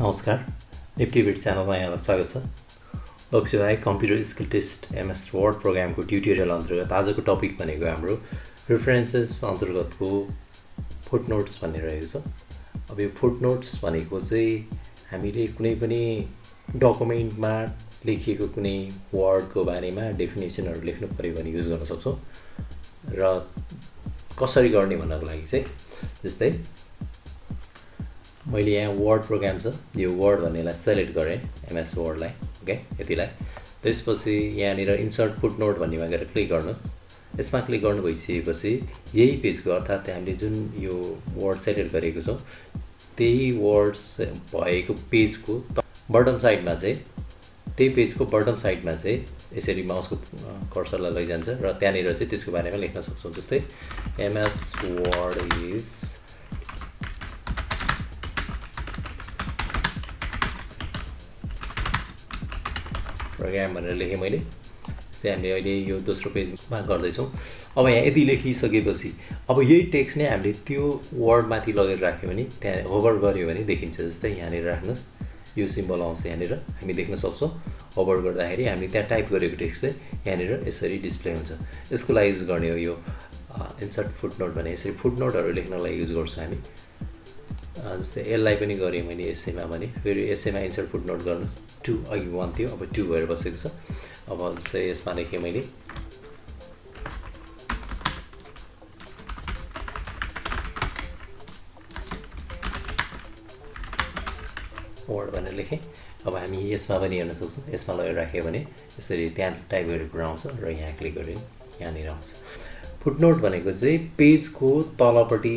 नमस्कार निफ्टी च्यानलमा यहाँलाई स्वागत छ। लक्ष्यभाइ computer skill test MS Word प्रोग्रामको ट्युटोरियल अन्तर्गत आजको टपिक भनेको हाम्रो रिफरेन्सेस अन्तर्गतको फुट नोट्स भन्ने रहेको छ। अब यो फुट नोट्स भनेको चाहिँ हामीले कुनै पनि डकुमेन्टमा लेखिएको कुनै वर्डको बारेमा डेफिनेसनहरू लेख्नु पऱ्यो भने युज गर्न सक्छौँ। र कसरी गर्ने भन्नको लागि चाहिँ जस्तै मैले यहाँ वर्ड प्रोग्राम छ। यो वर्ड भन्नेलाई सेलेक्ट गरेँ एमएस वर्डलाई ओके यतिलाई। त्यसपछि यहाँनिर इन्सर्ट फुट नोट भन्नेमा गएर क्लिक गर्नुहोस्। यसमा क्लिक गर्नु भइसकेपछि यही पेजको अर्थात् हामीले जुन यो वर्ड सेलेक्ट गरेको छौँ त्यही वर्ड भएको पेजको बटम साइडमा चाहिँ त्यही पेजको बटम साइडमा चाहिँ यसरी माउसको कर्सरलाई लैजान्छ र त्यहाँनिर चाहिँ त्यसको बारेमा लेख्न सक्छौँ। जस्तै एमएस वर्ड इज प्रोग्राम भनेर लेखेँ मैले त्यस्तै हामीले अहिले यो दोस्रो पेजमा गर्दैछौँ अब यहाँ यति लेखिसकेपछि अब यही टेक्स्ट नै हामीले त्यो वर्डमाथि लगेर राख्यो भने त्यहाँ होभर गऱ्यो भने देखिन्छ जस्तै यहाँनिर राख्नुहोस् यो सिम्बल आउँछ यहाँनिर हामी देख्न सक्छौँ होभर गर्दाखेरि हामीले त्यहाँ टाइप गरेको टेक्स्ट चाहिँ यहाँनिर यसरी डिस्प्ले हुन्छ यसको लागि युज गर्ने हो यो इन्सर्ट फुट नोट भने यसरी फुट नोटहरू लेख्नलाई युज गर्छौँ हामी जस्तै यसलाई पनि गरेँ मैले एसएमा भने। फेरि एसएमा इन्सर्ट फुट नोट गर्नुहोस्। टु अघि वान थियो अब टु भएर बसेको छ। अब जस्तै यसमा लेखेँ मैले। वर्ड भनेर लेखेँ। अब हामी यसमा पनि हेर्न सक्छौँ। यसमा लगेर राख्यो भने यसरी त्यहाँ टाइप गरेको आउँछ र यहाँ क्लिक गऱ्यो यहाँनिर आउँछ। फुटनोट भनेको चाहिँ पेजको तलपट्टि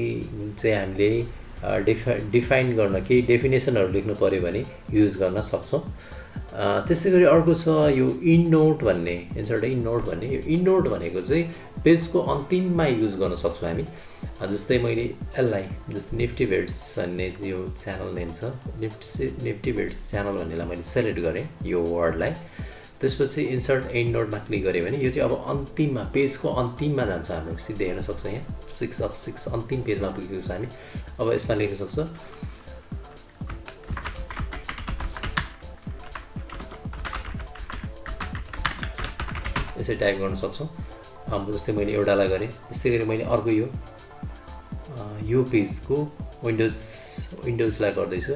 चाहिँ हामीले डिफा डिफाइन गर्न केही डेफिनेसनहरू लेख्नु पऱ्यो भने युज गर्न सक्छौँ। त्यस्तै गरी अर्को छ यो इन नोट भन्ने इन्सर्ट इन नोट भन्ने। यो इन नोट भनेको चाहिँ पेजको अन्तिममा युज गर्न सक्छौँ हामी। जस्तै मैले यसलाई जस्तै निफ्टी भेट्स भन्ने यो च्यानल नेम छ। निफ्टी निफ्टी भेट्स च्यानल भन्नेलाई मैले सेलेक्ट गरेँ यो वर्डलाई त्यसपछि इन्सर्ट एन्ड नोटमा क्लिक गऱ्यो भने यो चाहिँ अब अन्तिममा पेजको अन्तिममा जान्छ हाम्रो सिधै हेर्न सक्छ यहाँ। सिक्स अफ सिक्स अन्तिम पेजमा पुगेको छ हामी। अब यसमा लेख्न सक्छ। यसरी टाइप गर्न सक्छौँ। अब जस्तै मैले एउटालाई गरेँ। त्यस्तै गरी मैले अर्को यो यो पेजको विन्डोज विन्डोजलाई गर्दैछु।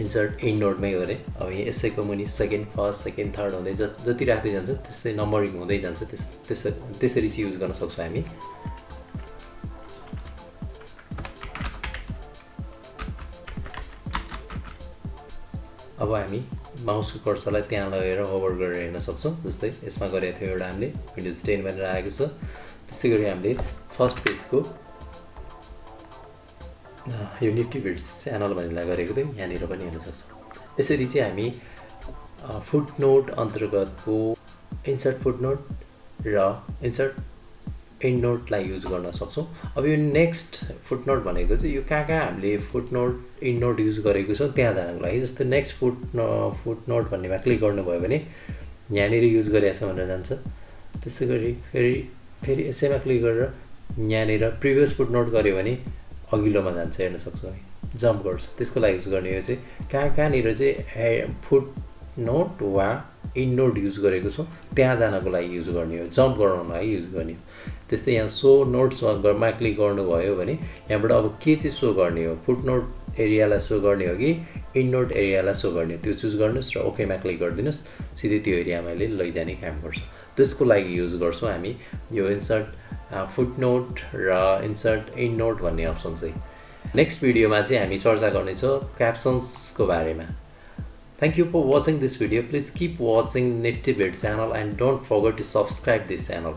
इन्सर्ट इन नोटमै गरेँ। अब यसैको मुनि सेकेन्ड फर्स्ट सेकेन्ड थर्ड हुँदै जति राख्दै जान्छ त्यस्तै नम्बरिङ हुँदै जान्छ त्यस त्यस त्यसरी चाहिँ युज गर्न सक्छौँ हामी। अब हामी माउसको कर्सरलाई त्यहाँ लगेर ओभर गरेर हेर्न सक्छौँ जस्तै यसमा गरेको थियो एउटा हामीले विन्डोज टेन भनेर आएको छ। त्यस्तै गरी हामीले फर्स्ट पेजको यो निफ्टी बिट्स च्यानल भनेर गरेको थियौँ यहाँनिर पनि हेर्न सक्छौँ। यसरी चाहिँ हामी फुट नोट अन्तर्गतको इन्सर्ट फुट नोट र इन्सर्ट एन्ड नोटलाई युज गर्न सक्छौँ। अब यो नेक्स्ट फुट नोट भनेको चाहिँ यो कहाँ कहाँ हामीले footnote endnote use गरेको छ त्यहाँ जानको लागि। जस्तै नेक्स्ट फुट फुट नोट भन्नेमा क्लिक गर्नुभयो भने यहाँनिर युज गरिरहेको छ भनेर जान्छ। त्यस्तै गरी फेरि फेरि यसैमा क्लिक गरेर यहाँनिर प्रिभियस फुट नोट गऱ्यो भने अघिल्लोमा जान्छ हेर्न सक्छौँ है जम्प गर्छ। त्यसको लागि युज गर्ने यो चाहिँ कहाँ कहाँनिर चाहिँ फुट नोट वा इन नोट युज गरेको छौँ त्यहाँ जानको लागि युज गर्ने हो। जम्प गराउनको लागि युज गर्ने हो। त्यस्तै यहाँ सो नोट्समा क्लिक गर्नुभयो भने यहाँबाट अब के चाहिँ सो गर्ने हो? फुट नोट एरियालाई सो गर्ने हो कि इन नोट एरियालाई सो गर्ने हो? त्यो चुज गर्नुहोस् र ओकेमा क्लिक गरिदिनुहोस्। सिधै त्यो एरियामा लैजाने काम गर्छ। त्यसको लागि युज गर्छौँ हामी। यो इन्सर्ट फुट नोट र इन्सर्ट इन नोट भन्ने अप्सन चाहिँ. नेक्स्ट भिडियोमा चाहिँ हामी चर्चा गर्नेछौँ क्याप्सन्सको बारेमा. Thank you for watching this video please keep watching नेटिभेट channel and don't forget to subscribe this channel